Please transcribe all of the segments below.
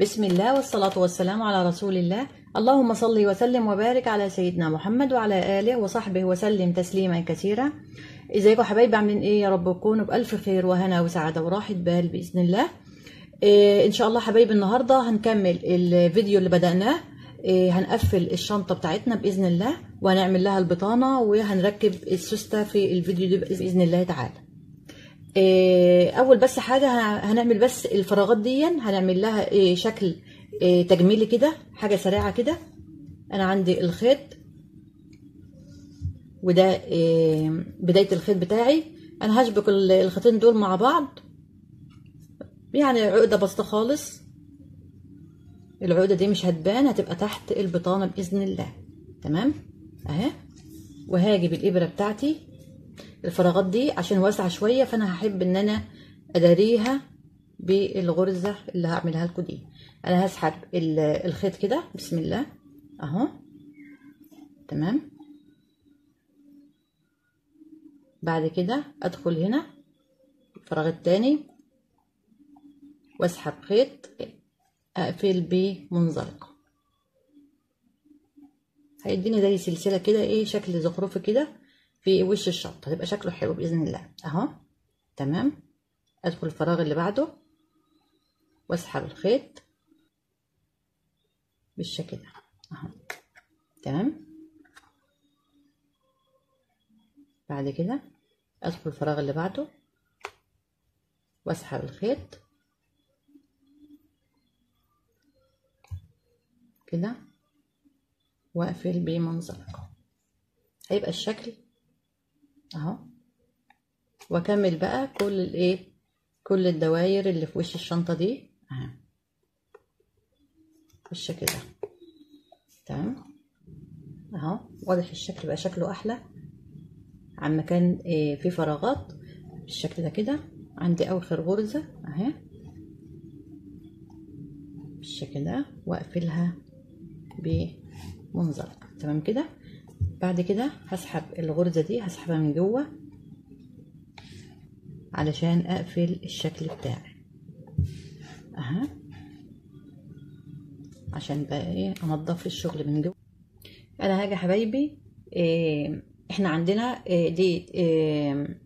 بسم الله والصلاة والسلام على رسول الله. اللهم صل وسلم وبارك على سيدنا محمد وعلى آله وصحبه وسلم تسليما كثيرا. إزيكم حبايبي؟ عاملين إيه يا رب؟ تكونوا بألف خير وهنا وسعادة وراحة بال بإذن الله. إيه إن شاء الله حبايبي النهاردة هنكمل الفيديو اللي بدأناه. إيه هنقفل الشنطة بتاعتنا بإذن الله وهنعمل لها البطانة وهنركب السوستة في الفيديو ده بإذن الله تعالى. أول بس حاجة هنعمل بس الفراغات دي هنعمل لها إيه شكل إيه تجميلي كده حاجة سريعة كده. أنا عندي الخيط. وده بداية الخيط بتاعي. أنا هشبك الخيطين دول مع بعض. يعني عقدة بسيطة خالص. العقدة دي مش هتبان هتبقى تحت البطانة بإذن الله. تمام؟ أهي. وهاجي بالإبرة بتاعتي. الفراغات دي عشان واسعة شوية فأنا هحب إن أنا أداريها بالغرزة اللي هعملها لكم دي. أنا هسحب الخيط كده بسم الله أهو. تمام. بعد كده أدخل هنا الفراغ التاني وأسحب خيط أقفل بمنزلقة هيديني زي سلسلة كده إيه شكل زخرفي كده. في وش الشنطة هتبقى شكله حلو بإذن الله. أهو. تمام. أدخل الفراغ اللي بعده. وأسحب الخيط. بالشكل ده. أهو. تمام. بعد كده أدخل الفراغ اللي بعده. وأسحب الخيط. كده. وأقفل بمنزلقة هيبقى الشكل أهو. وأكمل بقى كل الإيه كل الدواير اللي في وش الشنطة دي. اهي بالشكل ده. تمام. أهو. واضح الشكل بقى شكله أحلى. عن مكان إيه فيه فراغات. بالشكل ده كده. عندي اخر غرزة. أهي. بالشكل ده. وأقفلها بمنزلقه تمام كده؟ بعد كده هسحب الغرزة دي هسحبها من جوه علشان أقفل الشكل بتاعي. أها. عشان بقى إيه أنضف الشغل من جوه. أنا هاجي حبايبي إيه إحنا عندنا إيه دي إيه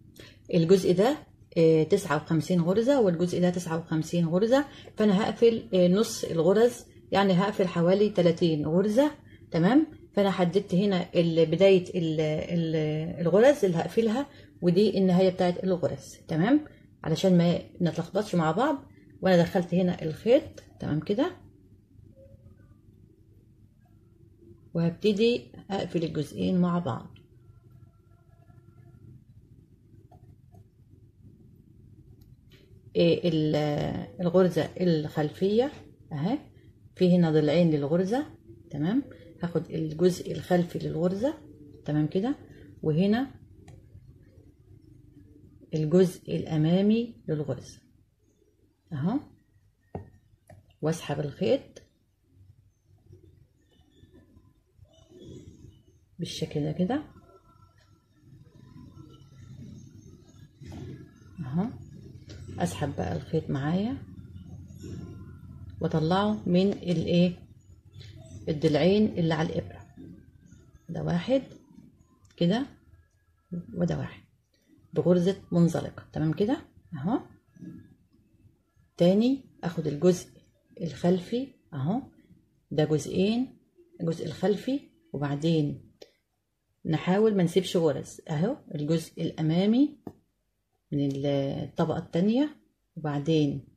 الجزء ده إيه تسعة وخمسين غرزة والجزء ده تسعة وخمسين غرزة. فأنا هقفل إيه نص الغرز يعني هقفل حوالي تلاتين غرزة تمام؟ فأنا حددت هنا بداية الغرز اللي هقفلها ودي النهايه بتاعت الغرز تمام؟ علشان ما نتلخبطش مع بعض. وأنا دخلت هنا الخيط تمام كده؟ وهبتدي أقفل الجزئين مع بعض. الغرزة الخلفية أهي في هنا ضلعين للغرزة تمام؟ هاخد الجزء الخلفي للغرزة. تمام كده؟ وهنا الجزء الأمامي للغرزة. أهو. واسحب الخيط بالشكل ده كده. أهو. أسحب بقى الخيط معايا. وأطلعه من الإيه؟ الضلعين اللي على الإبرة. ده واحد كده وده واحد. بغرزة منزلقة. تمام كده؟ أهو. تاني آخد الجزء الخلفي. أهو. ده جزئين الجزء الخلفي. وبعدين نحاول ما نسيبش غرز. أهو الجزء الأمامي من الطبقة التانية. وبعدين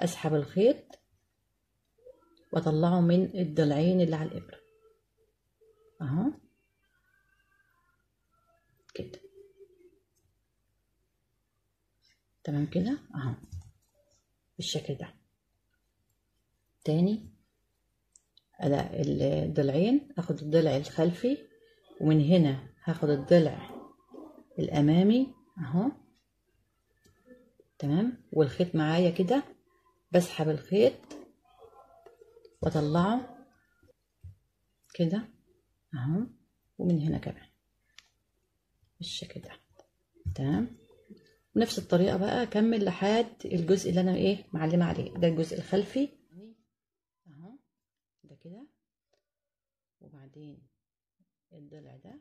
أسحب الخيط. واطلعه من الضلعين اللي على الإبرة. أهو. كده. تمام كده؟ أهو. بالشكل ده. تاني. ادا الضلعين اخد الضلع الخلفي ومن هنا هاخد الضلع الأمامي. أهو. تمام؟ والخيط معايا كده. بسحب الخيط. واطلعه كده. أهو. ومن هنا كمان. بالشكل ده تمام. نفس الطريقة بقى. أكمل لحد الجزء اللي أنا إيه معلمة عليه. ده الجزء الخلفي. كده. وبعدين الضلع ده.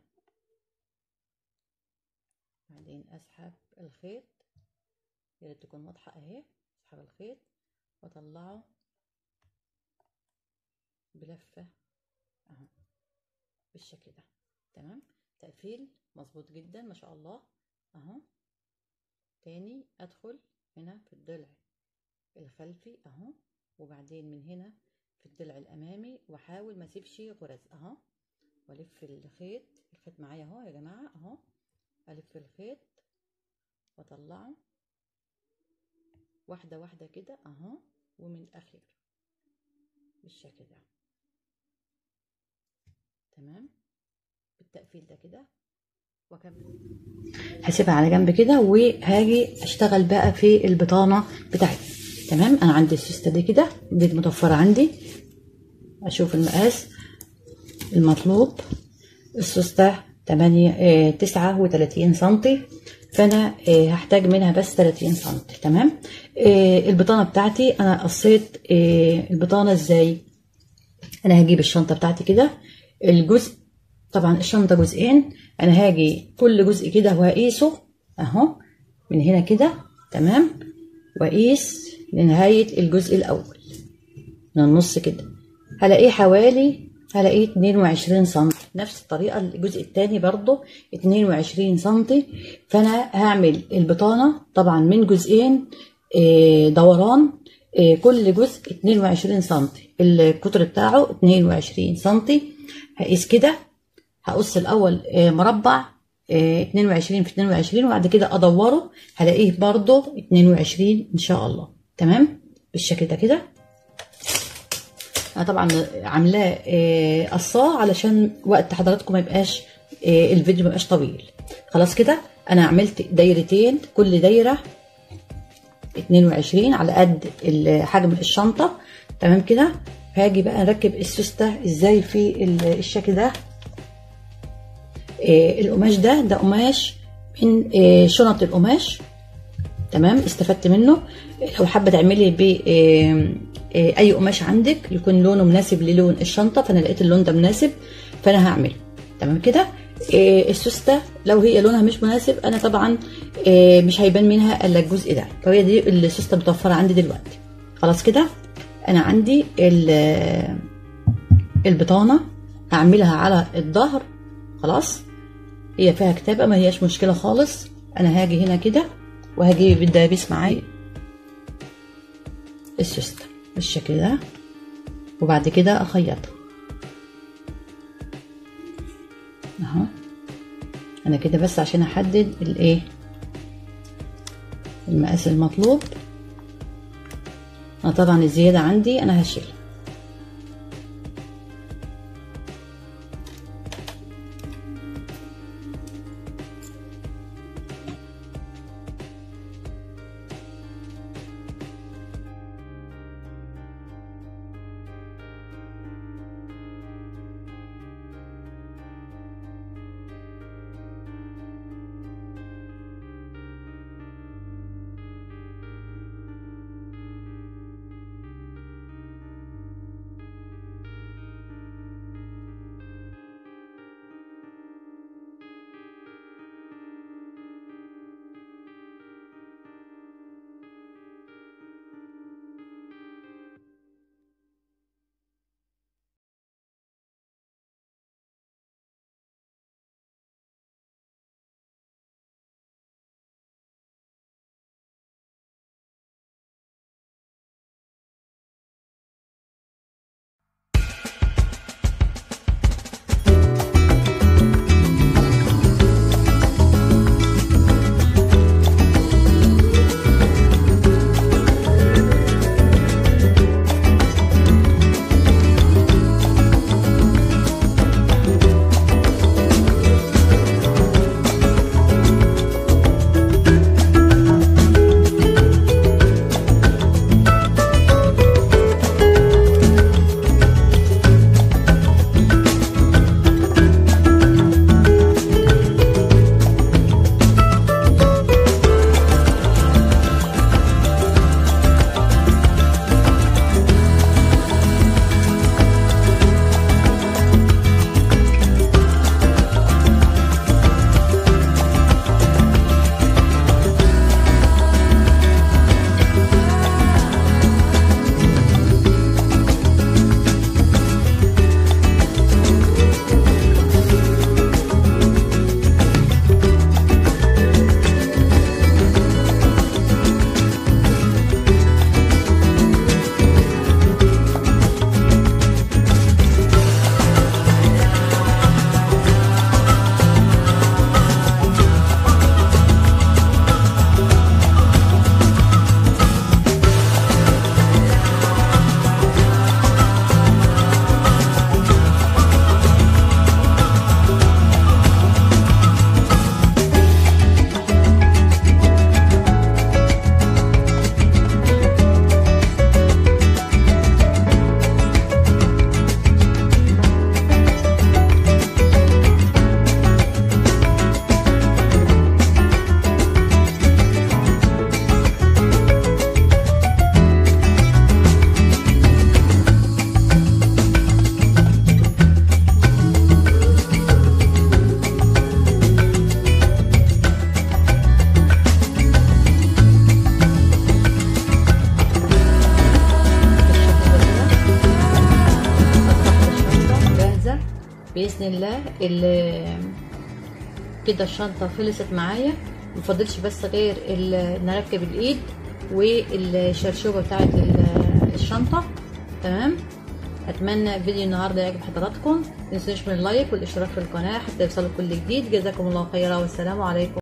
بعدين أسحب الخيط. يا ريت تكون واضحة أهي. أسحب الخيط. وأطلعه. بلفة أهو بالشكل ده تمام؟ تقفيل مظبوط جدا ما شاء الله أهو. تاني أدخل هنا في الضلع الخلفي أهو وبعدين من هنا في الضلع الأمامي وأحاول ما أسيبش غرز أهو. وألف الخيط الخيط معايا أهو يا جماعة أهو. ألف الخيط وأطلعه. واحدة واحدة كده أهو ومن الأخير بالشكل ده. تمام؟ بالتقفيل ده كده. وأكمل. هسيبها على جنب كده وهاجي أشتغل بقى في البطانة بتاعتي. تمام؟ أنا عندي السوسته دي كده دي متوفره عندي. أشوف المقاس. المطلوب. السوستة 8 آه 39 سنتي. فأنا آه هحتاج منها بس 30 سنتي. تمام؟ آه البطانة بتاعتي أنا قصيت آه البطانة إزاي؟ أنا هجيب الشنطة بتاعتي كده. الجزء طبعا الشنطة جزئين أنا هاجي كل جزء كده وهقيسه أهو من هنا كده تمام؟ وأقيس لنهاية الجزء الأول من النص كده. هلاقيه حوالي هلاقيه 22 سم نفس الطريقة الجزء الثاني برضو 22 سم فأنا هعمل البطانة طبعا من جزئين دوران كل جزء 22 سم القطر بتاعه 22 سم هقيس كده هقص الأول مربع 22 في 22 وبعد كده أدوره هلاقيه برضو 22 إن شاء الله. تمام؟ بالشكل ده كده. أنا طبعا عاملاه قصاه علشان وقت حضراتكم ما يبقاش الفيديو ما يبقاش طويل. خلاص كده؟ أنا عملت دايرتين كل دايرة 22 على قد حجم الشنطة. تمام كده؟ هاجي بقى اركب السوسته إزاي في الشكل ده. القماش ده ده قماش من شنط القماش. تمام؟ استفدت منه. لو حابة تعملي ب أي قماش عندك يكون لونه مناسب للون الشنطة فأنا لقيت اللون ده مناسب فأنا هعمله تمام كده؟ السوسته لو هي لونها مش مناسب أنا طبعا مش هيبان منها إلا الجزء ده. فهي دي السوسته متوفرة عندي دلوقتي. خلاص كده؟ أنا عندي البطانة هعملها على الظهر خلاص. هي فيها كتابة ما هياش مشكلة خالص. أنا هاجي هنا كده وهجيب بالدبابيس معايا. السوسته بالشكل ده. وبعد كده أخيطها. أهو. أنا كده بس عشان أحدد الإيه؟ المقاس المطلوب. أنا طبعا الزيادة عندي أنا هشيلها. بإذن الله ال- كده الشنطة خلصت معايا مفضلش بس غير نركب الإيد والشرشوبة بتاعت ال- الشنطة. تمام؟ أتمنى فيديو النهارده يعجب حضراتكم. متنسوش من اللايك والاشتراك في القناة حتى يوصلوا كل جديد. جزاكم الله خيرا والسلام عليكم.